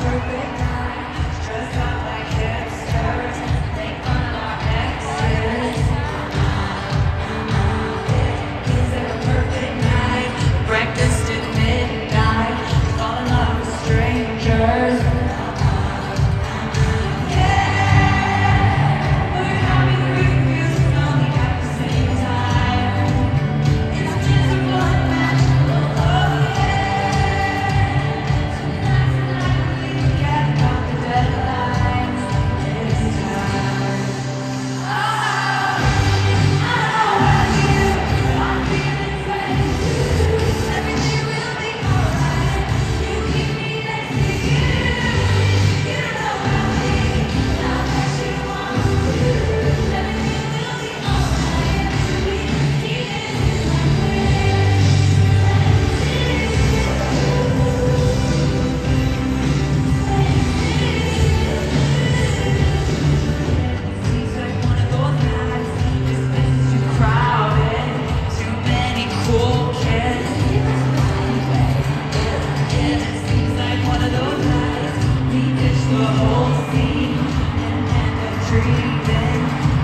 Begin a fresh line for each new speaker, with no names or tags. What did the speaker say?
perfect dreaming.